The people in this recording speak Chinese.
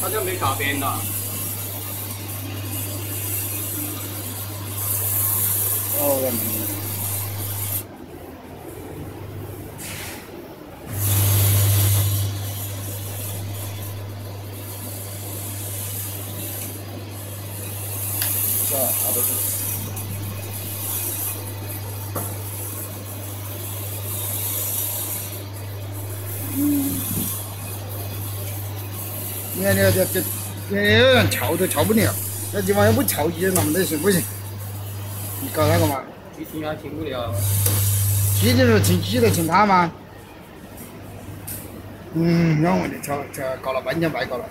好像没卡边的。哦，是吧？好多你看，你看，这这这有人撬都撬不了，那地方要不撬起那么的行不行？你搞那个嘛？你停下停不了。机就是停机的听他吗？嗯，让我问你，撬撬搞了半天，白搞了。